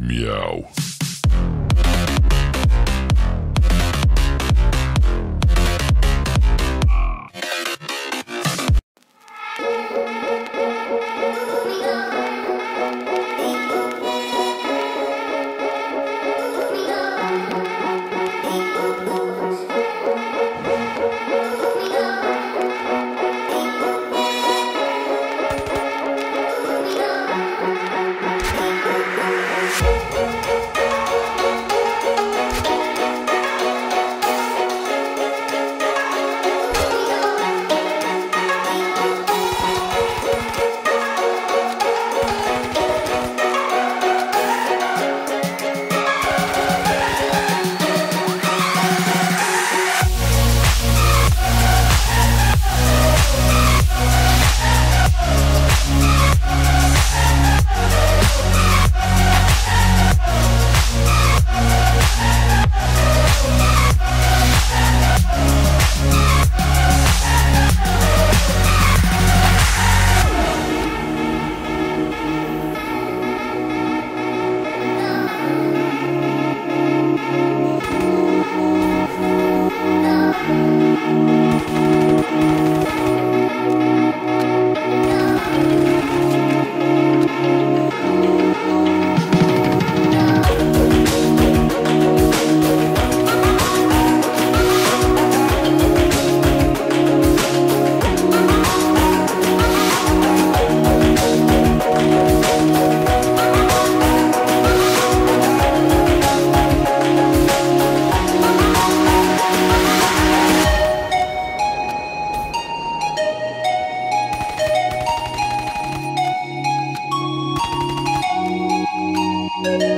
Meow. Música